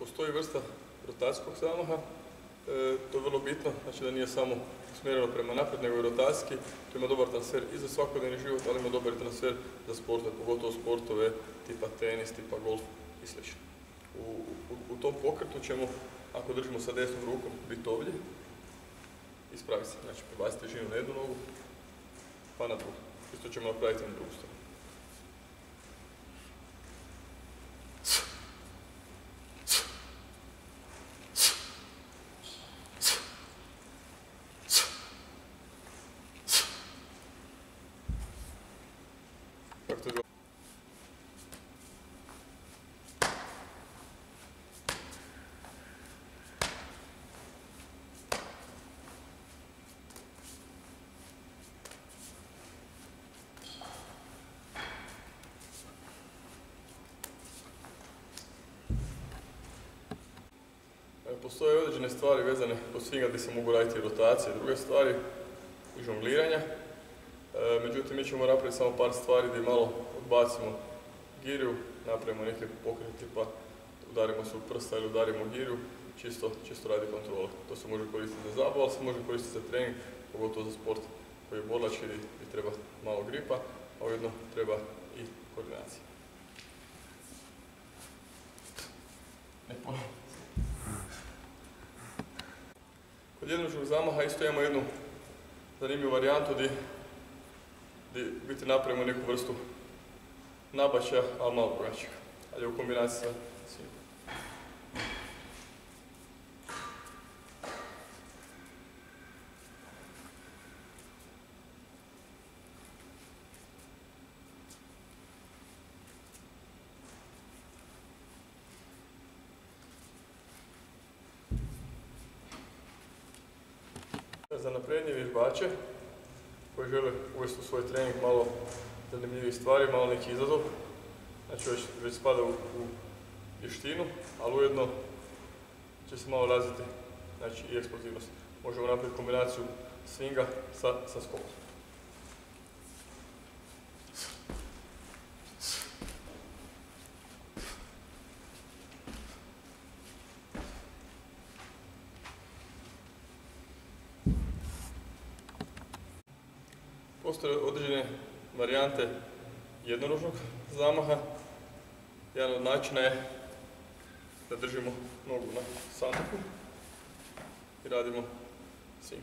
postoji vrsta rotacijskog zamaha, e, to je vrlo bitno, znači da nije samo smjereno prema naprijed, nego i rotacijski, to ima dobar transfer i za svakodnevni život, ali ima dobar transfer za sportove, pogotovo sportove tipa tenis, tipa golf i sl. U, u, tom pokretu ćemo, ako držimo sa desnom rukom, biti ovdje, ispravi se, znači prebaciti težinu na jednu nogu, pa na drugu. Isto ćemo napraviti na drugu stranu. Postoje određene stvari vezane po svinga gdje se mogu raditi rotacije, druge stvari i žongliranja. E, međutim, mi ćemo napraviti samo par stvari gdje malo odbacimo giriju, napravimo neke pokrete pa udarimo se u prsta ili udarimo giriju, čisto, čisto radi kontrole. To se može koristiti za zabavu, ali se može koristiti za trening, pogotovo za sport koji je borlač i treba malo gripa, a ujedno treba i koordinacija. Ne Jednožnog zamaha isto imamo jednu zanimljivu varijantu gdje biti napravimo neku vrstu nabačaja, ali malo drugačijeg. Ali u kombinaciji sa za naprednje vježbače koji žele uvesti u svoj trening malo zanimljivih stvari, malo neki izazov. Znači već, već spada u, u vještinu, ali ujedno će se malo razviti znači, i eksplozivnost. Možemo napraviti kombinaciju swinga sa, sa skokom. Postoje određene varijante jednorožnog zamaha. Jedan od načina je da držimo nogu na sanduku i radimo swing.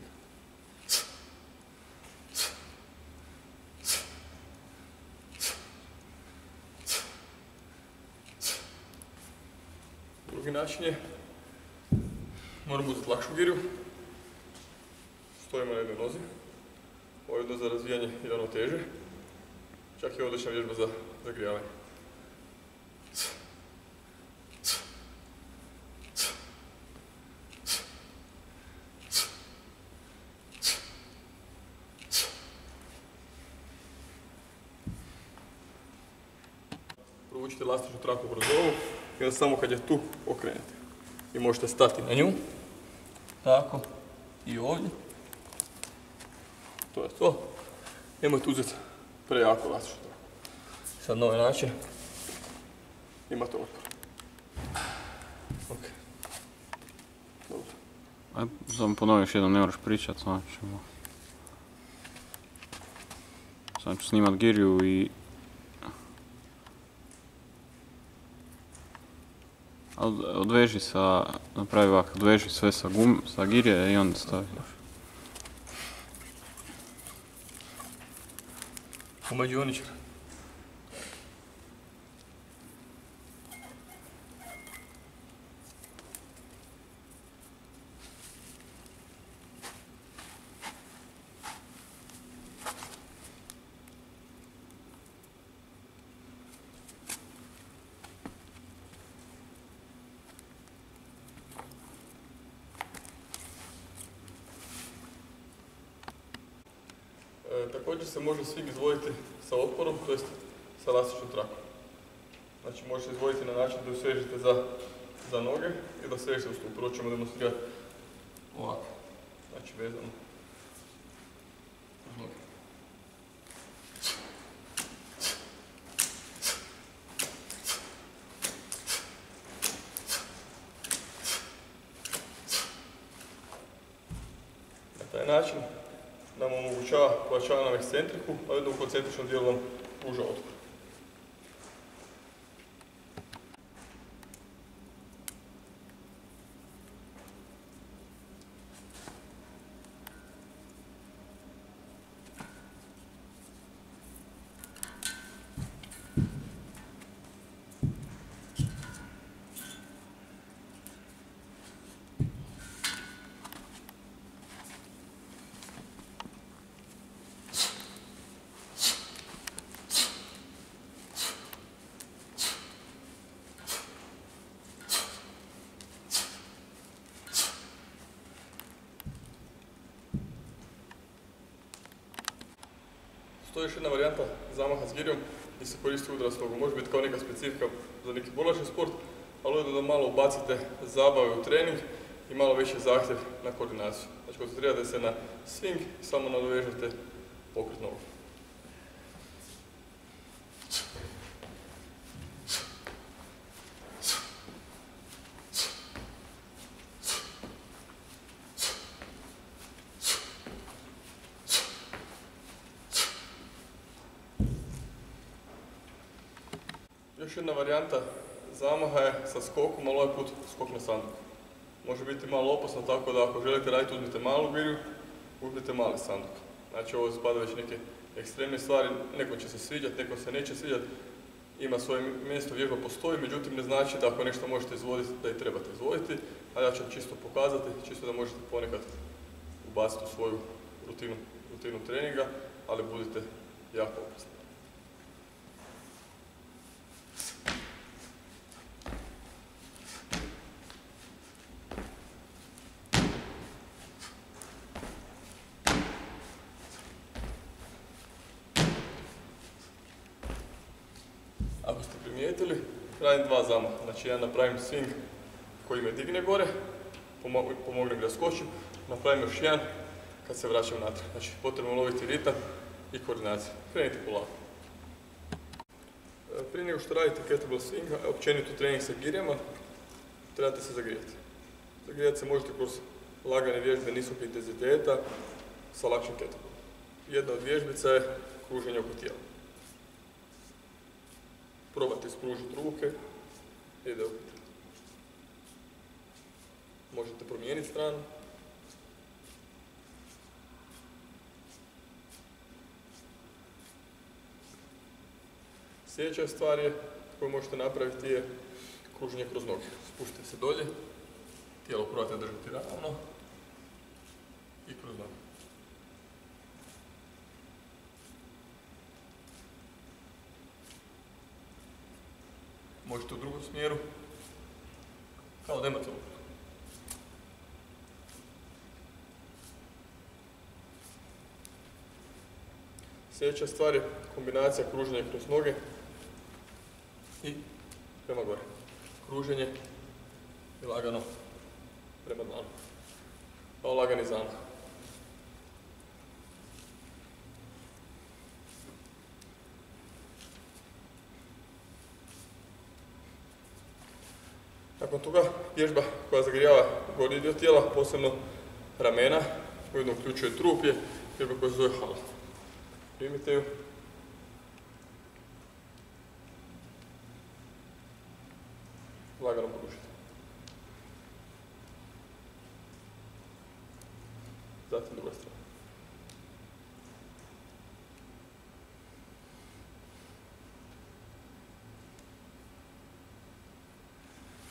Drugi način je moramo uzeti lakšu girju. Stojimo na jednoj nozi. Je za razvijanje i ravnoteže. Čak i odlična vježba za zagrijavanje. Provučite elastičnu traku kroz ovu i onda samo kad je tu okrenete. I možete stati na nju. Tako. I ovdje. To je to. Nemojte uzeti prejako traku. Sad na ovaj način imate otpor. Ok. Dobro. Aj, samo ponovim još jednom, ne moraš pričat, samo ćemo... Samo ću snimat giriju i... Odveži sa, napravi ovako, odveži sve sa gum, sa girje i onda stavi. Umađioničar. E, E, također se može svi izvojiti sa otporom, to jest sa lastičnom trakom. Znači može se izvojiti na način da ju za, za noge i da svežite u stup. Prvo ćemo demonstrirati ovako, znači vezano. Thank you omogućava pojačava nam ekscentriku, a jedno u koncentričnom dijelu nam pruža otpor. To je još jedna varijanta zamaha s girijom gdje se koristi udara s Može biti kao neka specifika za neki bolačni sport, ali ujedno da malo ubacite zabave u trening i malo veći zahtjev na koordinaciju. Znači koncentrirate se na swing i samo nadovežete pokret nogu. Još jedna varijanta zamaha je sa skokom, ali ovaj put skok na sanduk. Može biti malo opasno, tako da ako želite raditi, uzmite malu giriju, uzmite mali sanduk. Znači ovo spada već neke ekstremne stvari, neko će se sviđati, neko se neće sviđati, ima svoje mjesto, vježba postoji, međutim ne znači da ako nešto možete izvoditi, da i trebate izvoditi, ali ja ću čisto pokazati, čisto da možete ponekad ubaciti u svoju rutinu, rutinu treninga, ali budite jako oprezni. Ako ste primijetili, radim dva zamaha. Znači jedan napravim swing koji me digne gore, pomogne mi da skočim, napravim još jedan kad se vraćam natrag. Znači potrebno loviti ritam i koordinaciju. Krenite polako. E, prije nego što radite kettlebell swing, općenito trening sa girijama, trebate se zagrijati. Zagrijati se možete kroz lagane vježbe nisokog intenziteta sa lakšim kettlebellom. Jedna od vježbica je kruženje oko tijela probate spružiti ruke i Možete promijeniti stranu. Sljedeća stvar je koju možete napraviti je kruženje kroz noge. Spustite se dolje, tijelo probate držati ravno i kroz noge. Možete u drugom smjeru. Kao da imate Sljedeća stvar je kombinacija kruženja kroz noge i prema gore. Kruženje i lagano prema dlanu. Kao lagani zamah. Nakon toga vježba koja zagrijava gornji dio tijela, posebno ramena, ujedno uključuje trup je vježba koja se zove hala. Primite ju.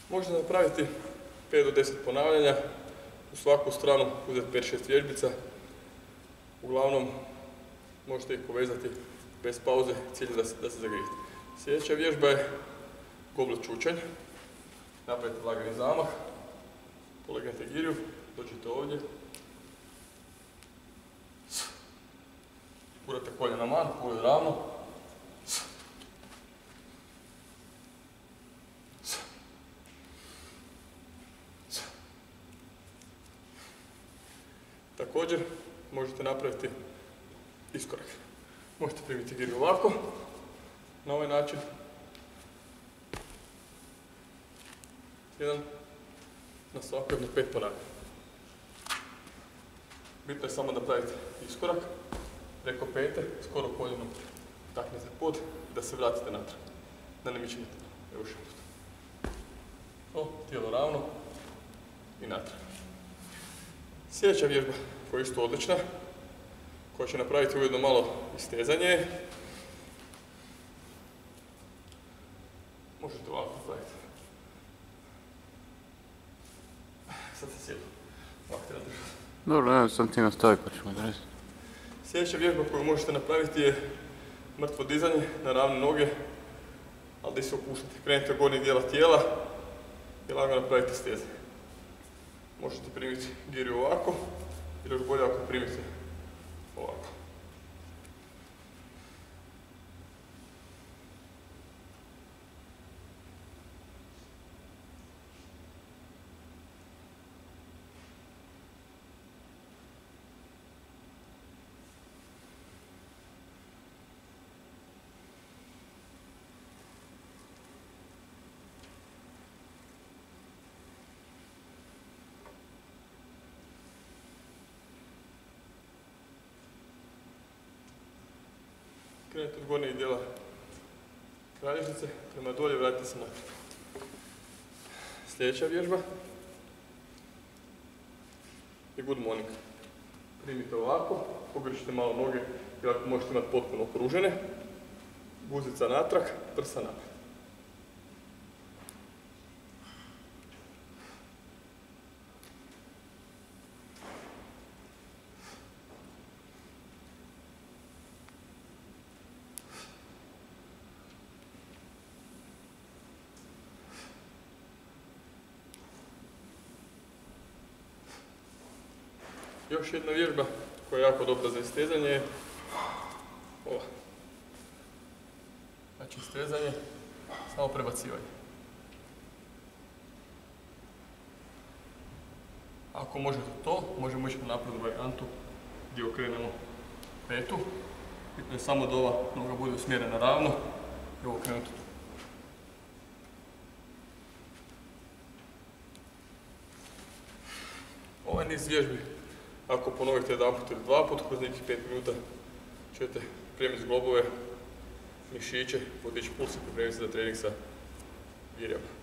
Možete napraviti 5 do 10 ponavljanja, u svaku stranu uzeti 5-6 vježbica. Uglavnom, možete ih povezati bez pauze, cilj da se, da se zagrijete. Sljedeća vježba je goblet čučanj. Napravite lagani zamah, polegnete giriju, dođete ovdje. Urate kolje na man, kolje ravno, Također možete napraviti iskorak. Možete primiti giriju ovako, na ovaj način. Jedan na svako jedno pet ponavljanja. Bitno je samo napraviti iskorak preko pete, skoro koljenom taknete pod, da se vratite natrag. Da ne mičete. Evo još jedan To, tijelo ravno i natrag. Sljedeća vježba koja je isto odlična, koja će napraviti ujedno malo istezanje. Možete ovako napraviti. Sad se sjelu. Ovako treba držati. Dobro, evo sam ti nastavi pa ćemo odrezati. Sljedeća vježba koju možete napraviti je mrtvo dizanje na ravne noge, ali da se opuštate. Krenite od gornjeg dijela tijela i lagano napravite stezanje. Možete primiti giri ovako ili još bolje ako primite ovako. Krenite od gornjeg dijela kralježnice, prema dolje vratite se natrag. Sljedeća vježba je good morning. Primite ovako, pogrešite malo noge, jer ako možete imati potpuno okružene. Guzica natrag, prsa naprijed. Još jedna vježba koja je jako dobra za istezanje je ova. Znači istezanje, samo prebacivanje. Ako možete to, možemo ići na naprednu varijantu gdje okrenemo petu. Bitno je samo da ova noga bude usmjerena ravno i ovo okrenuto tu. Ovaj niz vježbi ako ponovite jedan put ili dva put, kroz nekih 5 minuta ćete premiti zglobove, mišiće, podići puls i pripremiti se za trening sa girjama.